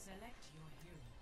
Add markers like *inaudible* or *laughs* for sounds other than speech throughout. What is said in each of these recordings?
Select your hero.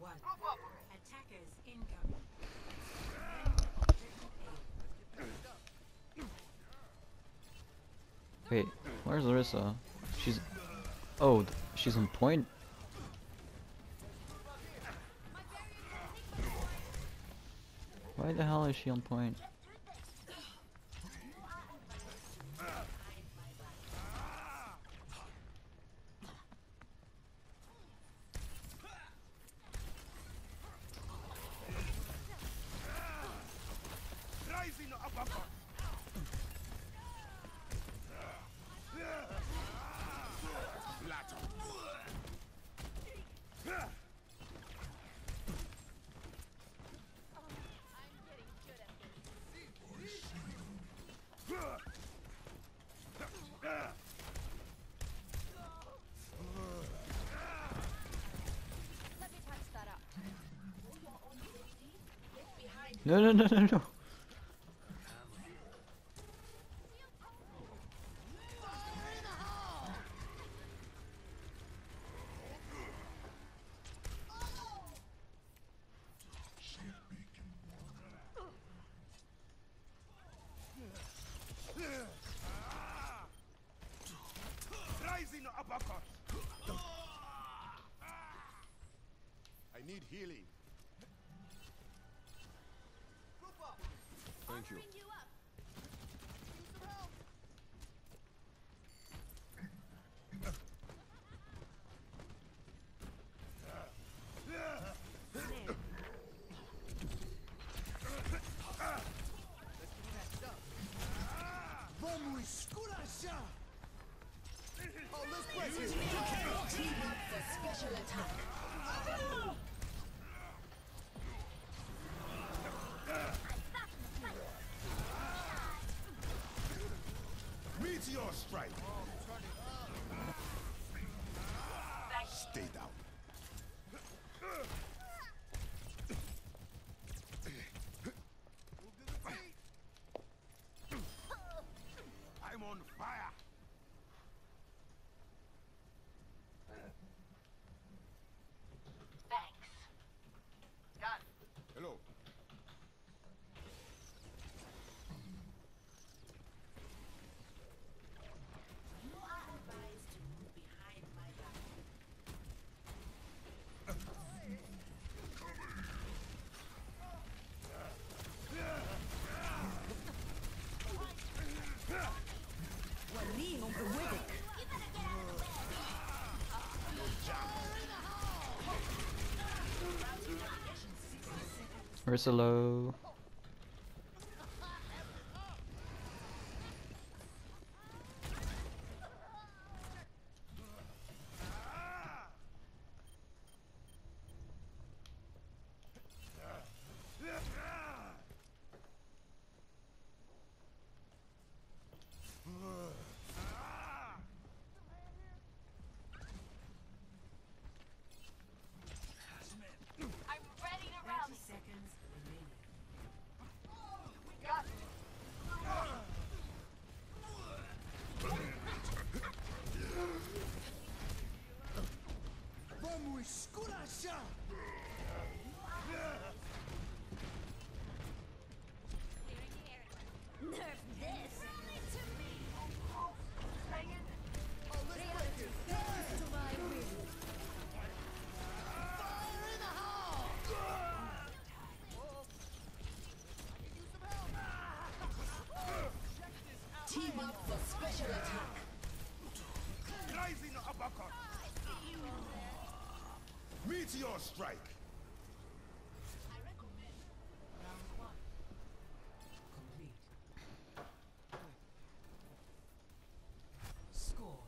One. Attackers incoming. Wait, where's Larissa? She's... Oh, she's on point? Why the hell is she on point? Rising uppercut! Flatter. No, no, no, no, no. I need healing. Thank you. Vamos esculachar! Oh, let's play Team up for special attack. Meteor strike! Stay down. Marissa low. I'm ready to 30 seconds remaining. Rising uppercut. Meteor strike. Round one. Complete. Score.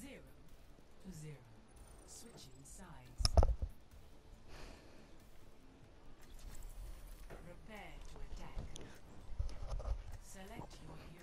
Zero to zero. Switching sides. select your hero.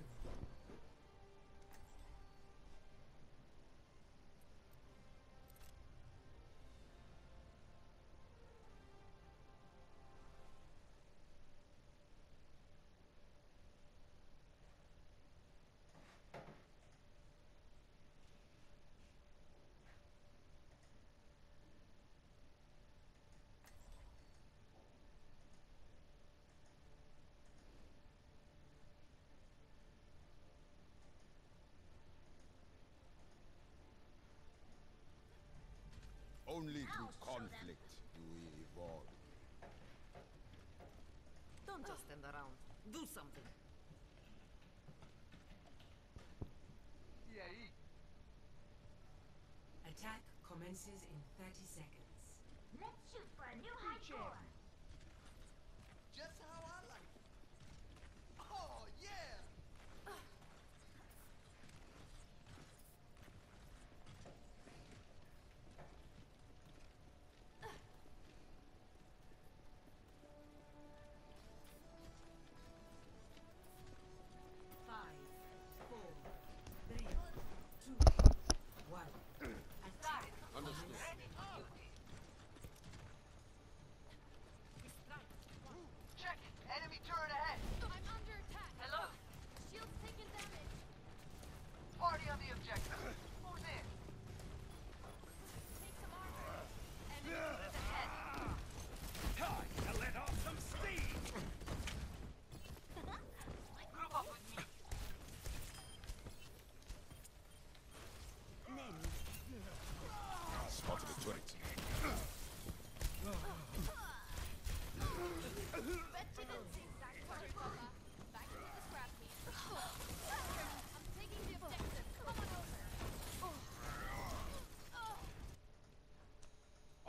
Only through conflict do we evolve. Don't just stand around. Do something. Attack commences in 30 seconds. Let's shoot for a new high score. Just how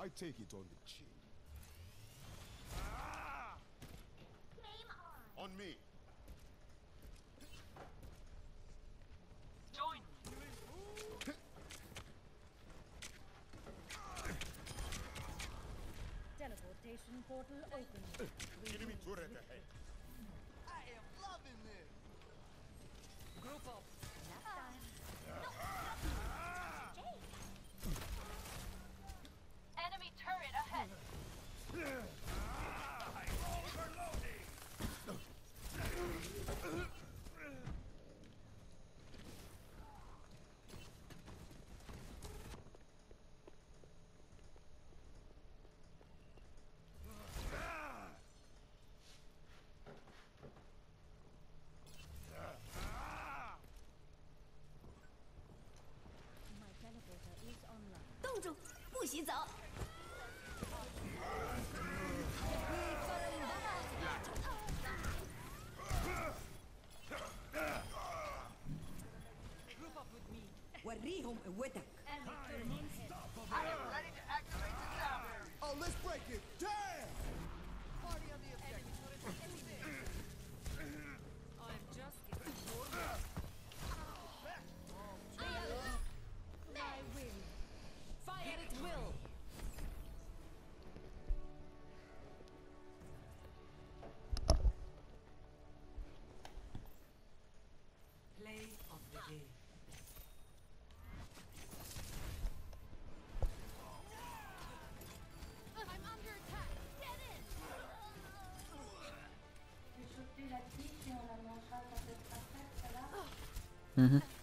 I take it on the chin. Game on. On me. Join me. *laughs* Teleportation portal open. Enemy turret ahead. me. وريهم قوتك I am ready to activate the tower! Oh, let's break it! Damn! Mm-hmm.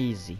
Easy.